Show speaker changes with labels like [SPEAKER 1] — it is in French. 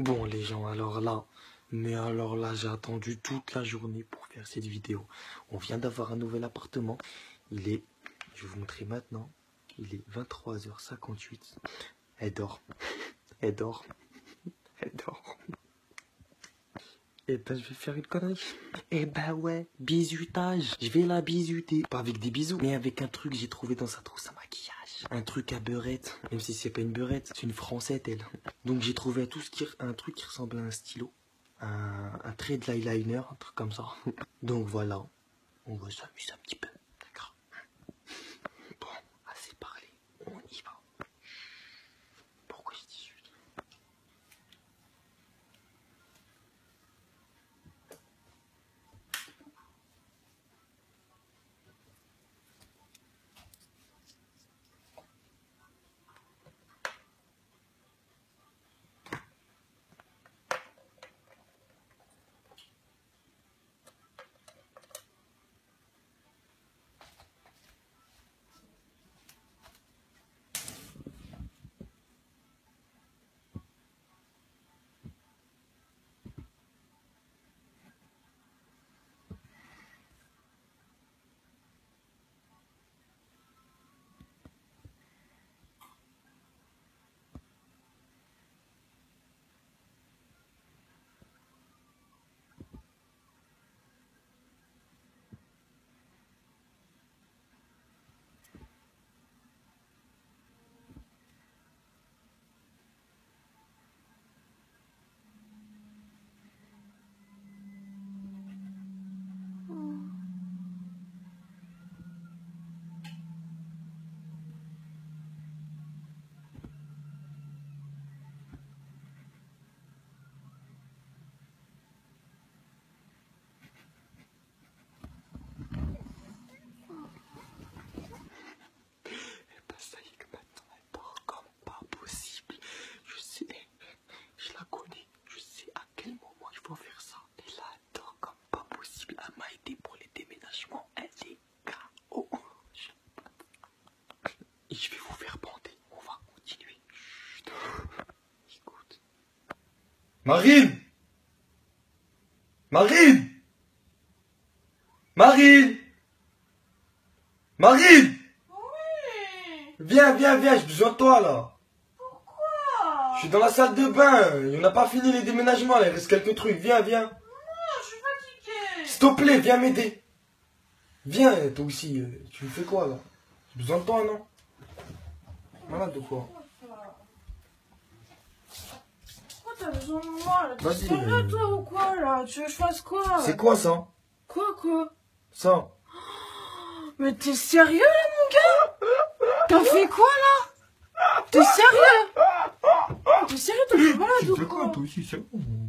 [SPEAKER 1] Bon les gens, alors là, mais alors là, j'ai attendu toute la journée pour faire cette vidéo. On vient d'avoir un nouvel appartement. Il est, je vais vous montrer maintenant, il est 23h58. Elle dort. Elle dort. Elle dort. Et eh ben je vais faire une connerie. Et eh ben ouais, bisutage. Je vais la bisuter. Pas avec des bisous, mais avec un truc que j'ai trouvé dans sa trousse à maquillage. Un truc à beurette. Même si c'est pas une beurette, c'est une française elle. Donc j'ai trouvé tout ce qui, un truc qui ressemble à un stylo. Un, un trait de l'eyeliner, un truc comme ça. Donc voilà. On va s'amuser un petit peu.
[SPEAKER 2] Marine! Marine! Marine! Marine!
[SPEAKER 3] Oui!
[SPEAKER 2] Viens, viens, viens, j'ai besoin de toi là.
[SPEAKER 3] Pourquoi?
[SPEAKER 2] Je suis dans la salle de bain, on n'a pas fini les déménagements là, il reste quelques trucs, viens, viens.
[SPEAKER 3] Non, je suis fatiguée.
[SPEAKER 2] S'il te plaît, viens m'aider. Viens, toi aussi, euh, tu fais quoi là? J'ai besoin de toi, non? Voilà de quoi?
[SPEAKER 3] Moi là.
[SPEAKER 2] Vas-y.
[SPEAKER 3] Toi ou quoi là? Tu veux que je fasse quoi
[SPEAKER 2] C'est quoi ça?
[SPEAKER 3] Quoi quoi?
[SPEAKER 2] Ça
[SPEAKER 3] Mais t'es sérieux là mon gars? T'as fait quoi là? T'es sérieux? T'es sérieux T'as fait malade ou
[SPEAKER 2] Tu fais
[SPEAKER 3] quoi
[SPEAKER 2] toi aussi, c'est bon
[SPEAKER 3] T'es sérieux